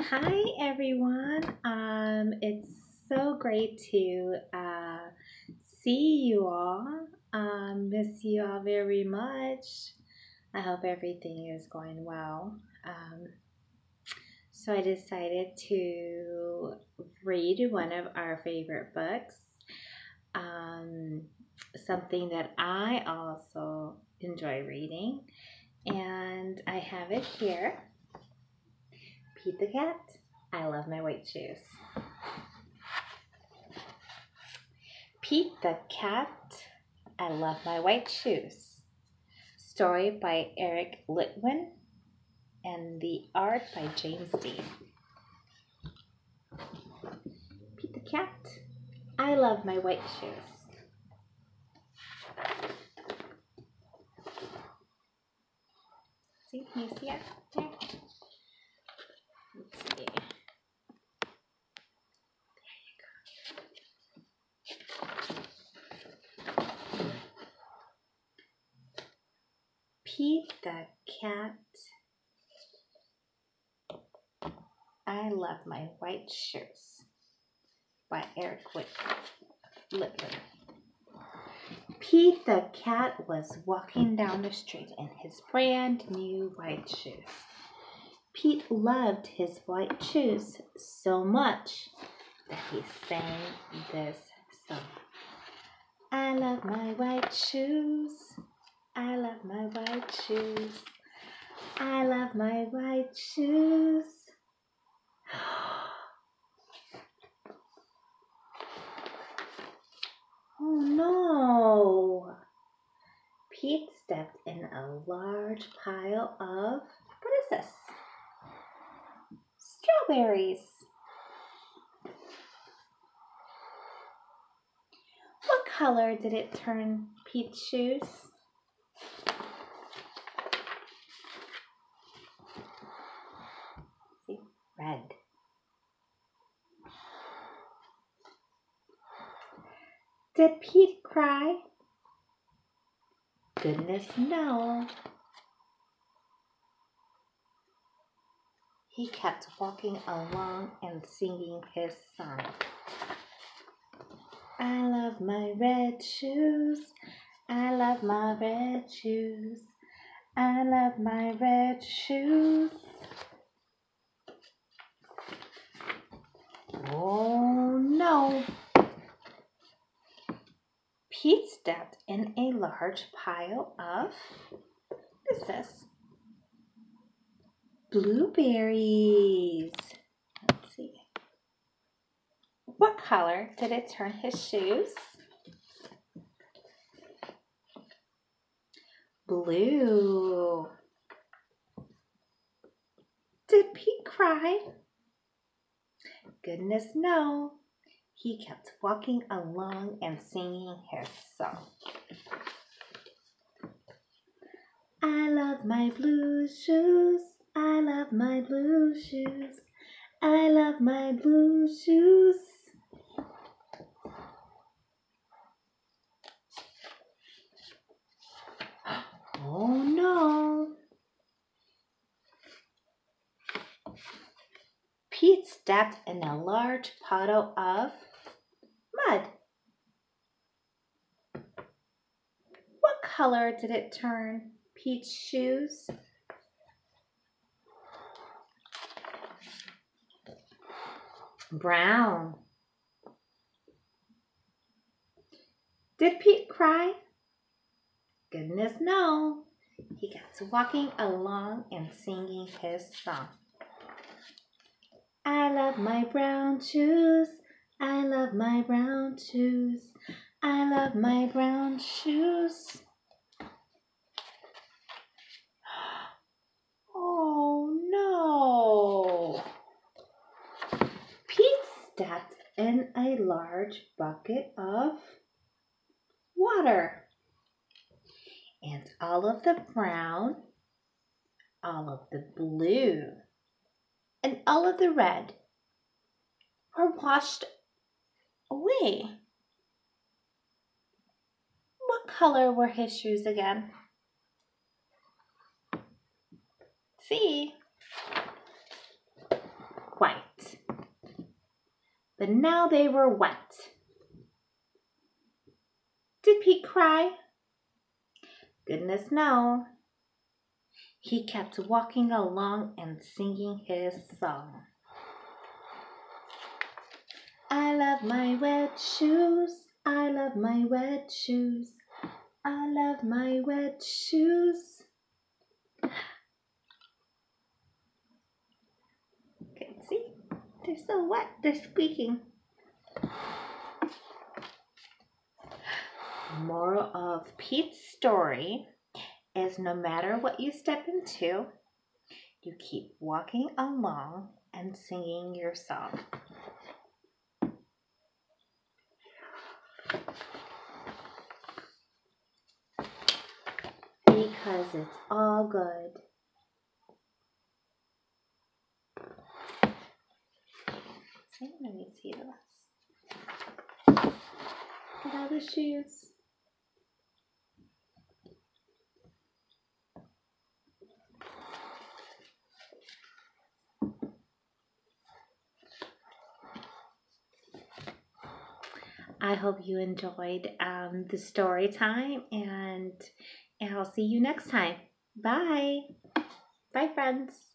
Hi everyone. Um, it's so great to uh, see you all. Um, miss you all very much. I hope everything is going well. Um, so I decided to read one of our favorite books. Um, something that I also enjoy reading, and I have it here. Pete the Cat. I love my white shoes. Pete the Cat. I love my white shoes. Story by Eric Litwin and the art by James Dean. Pete the Cat. I love my white shoes. See, can you see it? There. Let's see. Pete the cat. I love my white shoes by Eric Litwin. Pete the cat was walking down the street in his brand new white shoes. Pete loved his white shoes so much that he sang this song. I love my white shoes. I love my white shoes. I love my white shoes. Oh no! Pete stepped in a large pile of, what is this? Strawberries. What color did it turn Pete's shoes? Red. Did Pete cry? Goodness no. He kept walking along and singing his song. I love my red shoes. I love my red shoes. I love my red shoes. Oh no. Pete stepped in a large pile of, what is this? Blueberries. Let's see. What color did it turn his shoes? Blue. Did Pete cry? Goodness no. He kept walking along and singing his song. I love my blue shoes. I love my blue shoes. I love my blue shoes. Oh no. Pete stepped in a large puddle of mud. What color did it turn Pete's shoes? Brown. Did Pete cry? Goodness no. He kept walking along and singing his song. I love my brown shoes. I love my brown shoes. I love my brown shoes. Oh no. Pete stepped in a large bucket of water. And all of the brown, all of the blue, and all of the red were washed away. What color were his shoes again? See? White. But now they were wet. Did Pete cry? Goodness no. He kept walking along and singing his song. I love my wet shoes. I love my wet shoes. I love my wet shoes. Okay, see? They're so wet. They're squeaking. Moral of Pete's story is no matter what you step into, you keep walking along and singing your song. Because it's all good. Let me see the rest. Get all the shoes. I hope you enjoyed um, the story time and, and I'll see you next time. Bye. Bye, friends.